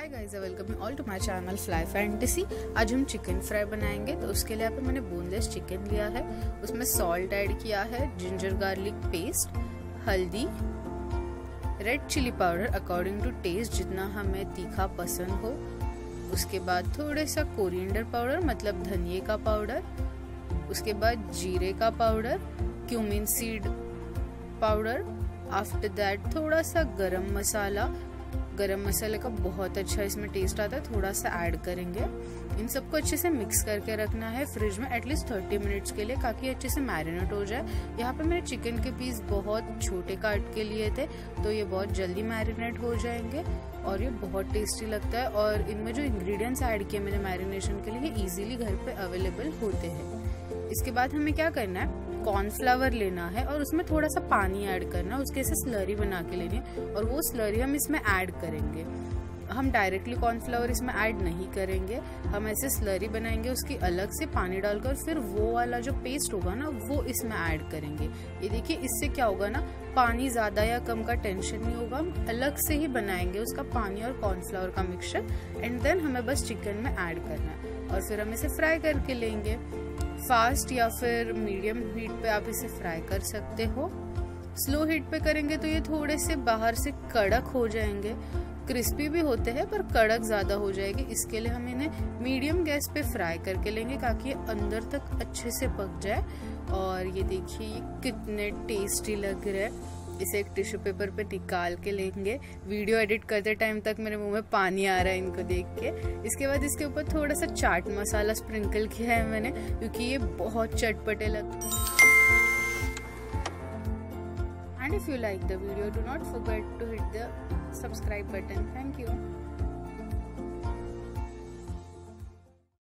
Hi guys welcome all to my channel fly fantasy आज हम chicken fry बनाएँगे तो उसके लिए यहाँ पे मैंने बोनलेस चिकन लिया है। उसमें सॉल्ट ऐड किया है जिंजर गार्लिक पेस्ट हल्दी red chili powder according to taste जितना हमें तीखा पसंद हो। उसके बाद थोड़े सा कोरिएंडर पाउडर मतलब धनिए का पाउडर उसके बाद जीरे का powder cumin seed powder after that थोड़ा सा गरम मसाला गरम मसाले का बहुत अच्छा इसमें टेस्ट आता है, थोड़ा सा ऐड करेंगे। इन सबको अच्छे से मिक्स करके रखना है फ्रिज में एटलीस्ट थर्टी मिनट्स के लिए, ताकि अच्छे से मैरिनेट हो जाए। यहाँ पे मैंने चिकन के पीस बहुत छोटे काट के लिए थे तो ये बहुत जल्दी मैरिनेट हो जाएँगे और ये बहुत टेस्टी लगता है। और इनमें जो इंग्रेडिएंट्स ऐड किए मैंने मैरिनेशन के लिए, ये ईजिली घर पे अवेलेबल होते हैं। इसके बाद हमें क्या करना है? कॉर्नफ्लावर लेना है और उसमें थोड़ा सा पानी ऐड करना है, उसके से स्लरी बना के लेनी है और वो स्लरी हम इसमें ऐड करेंगे। हम डायरेक्टली कॉर्नफ्लावर इसमें ऐड नहीं करेंगे। हम ऐसे स्लरी बनाएँगे, उसकी अलग से पानी डालकर फिर वो वाला जो पेस्ट होगा ना, वो इसमें ऐड करेंगे। ये देखिए, इससे क्या होगा ना, पानी ज़्यादा या कम का टेंशन नहीं होगा। हम अलग से ही बनाएँगे उसका पानी और कॉर्नफ्लावर का मिक्सचर एंड देन हमें बस चिकन में ऐड करना है। और फिर हम इसे फ्राई करके लेंगे। फास्ट या फिर मीडियम हीट पे आप इसे फ्राई कर सकते हो। स्लो हीट पे करेंगे तो ये थोड़े से बाहर से कड़क हो जाएँगे। क्रिस्पी भी होते हैं, पर कड़क ज़्यादा हो जाएगी। इसके लिए हम इन्हें मीडियम गैस पे फ्राई करके लेंगे ताकि ये अंदर तक अच्छे से पक जाए। और ये देखिए कितने टेस्टी लग रहे हैं। इसे एक टिश्यू पेपर पे निकाल के लेंगे। वीडियो एडिट करते टाइम तक मेरे मुँह में पानी आ रहा है इनको देख के। इसके बाद इसके ऊपर थोड़ा सा चाट मसाला स्प्रिंकल किया है मैंने, क्योंकि ये बहुत चटपटे लगते हैं। And if you like the video do not forget to hit the subscribe button. Thank you